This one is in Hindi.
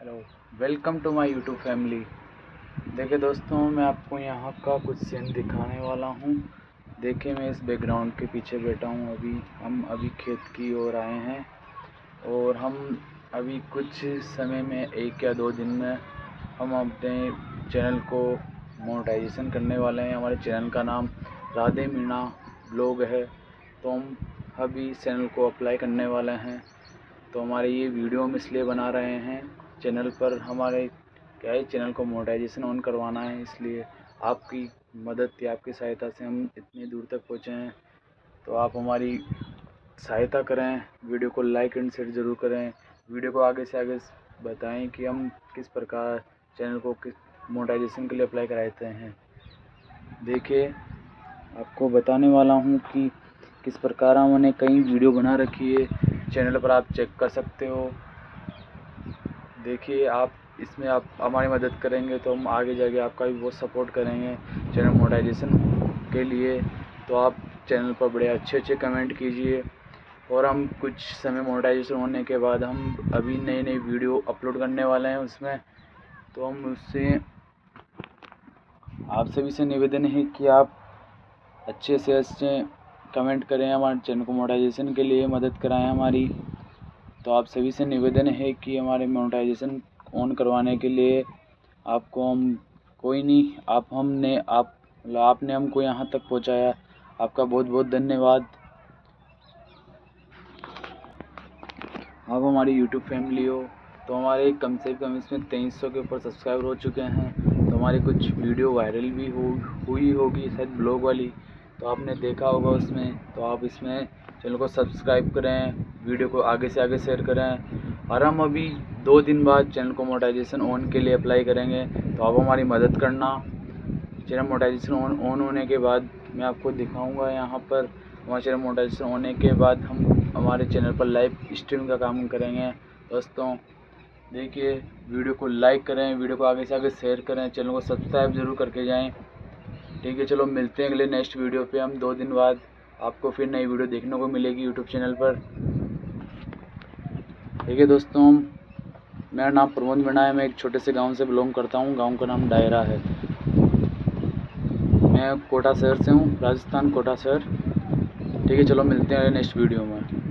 Hello welcome to my YouTube family देखिए दोस्तों, मैं आपको यहाँ का कुछ सीन दिखाने वाला हूँ। देखिए, मैं इस बैकग्राउंड के पीछे बैठा हूँ अभी। हम अभी खेत की ओर आए हैं और हम अभी कुछ समय में, एक या दो दिन में, हम अपने चैनल को मोनेटाइजेशन करने वाले हैं। हमारे चैनल का नाम राधे मीणा ब्लॉग है। तो हम अभी चैनल को अप्लाई करने वाले हैं। तो हमारे ये वीडियो हम इसलिए बना रहे हैं चैनल पर हमारे, क्या है, चैनल को मोनेटाइजेशन ऑन करवाना है, इसलिए आपकी मदद या आपकी सहायता से हम इतनी दूर तक पहुँचे हैं। तो आप हमारी सहायता करें, वीडियो को लाइक एंड शेयर ज़रूर करें। वीडियो को आगे से आगे बताएँ कि हम किस प्रकार चैनल को किस मोनेटाइजेशन के लिए अप्लाई कराते हैं। देखिए, आपको बताने वाला हूँ कि किस प्रकार हमने कई वीडियो बना रखी है। चैनल पर आप चेक कर सकते हो। देखिए, आप इसमें आप हमारी मदद करेंगे तो हम आगे जाके आपका भी बहुत सपोर्ट करेंगे चैनल मोनेटाइजेशन के लिए। तो आप चैनल पर बड़े अच्छे अच्छे कमेंट कीजिए और हम कुछ समय मोनेटाइजेशन होने के बाद हम अभी नई नई वीडियो अपलोड करने वाले हैं उसमें। तो हम उससे आप सभी से निवेदन है कि आप अच्छे से अच्छे कमेंट करें हमारे चैनल को मोनेटाइजेशन के लिए, मदद कराएँ हमारी। तो आप सभी से निवेदन है कि हमारे मोनेटाइजेशन ऑन करवाने के लिए आपको हम कोई नहीं, आप हमने, आप, आपने हमको यहाँ तक पहुँचाया। आपका बहुत बहुत धन्यवाद। आप हमारी यूट्यूब फैमिली हो तो हमारे कम से कम इसमें तेईस सौ के ऊपर सब्सक्राइबर हो चुके हैं। तो हमारी कुछ वीडियो वायरल भी हो, हुई होगी, शायद ब्लॉग वाली तो आपने देखा होगा उसमें। तो आप इसमें चैनल को सब्सक्राइब करें, वीडियो को आगे से आगे शेयर करें और हम अभी दो दिन बाद चैनल को मोटाइजेशन ऑन के लिए अप्लाई करेंगे। तो आप हमारी मदद करना। चैनल मोटाइजेशन ऑन ऑन होने के बाद मैं आपको दिखाऊँगा यहाँ पर। हमारे चैनल मोटाइजेशन होने के बाद हम हमारे चैनल पर लाइव स्ट्रीम का काम करेंगे। दोस्तों, देखिए, वीडियो को लाइक करें, वीडियो को आगे से आगे शेयर करें, चैनल को सब्सक्राइब ज़रूर करके जाएँ। ठीक है, चलो मिलते हैं अगले नेक्स्ट वीडियो पे। हम दो दिन बाद आपको फिर नई वीडियो देखने को मिलेगी यूट्यूब चैनल पर। ठीक है दोस्तों, मेरा नाम प्रमोद मीणा है। मैं एक छोटे से गाँव से बिलोंग करता हूँ। गाँव का नाम डायरा है। मैं कोटा शहर से हूँ, राजस्थान कोटा शहर। ठीक है, चलो मिलते हैं नेक्स्ट वीडियो में।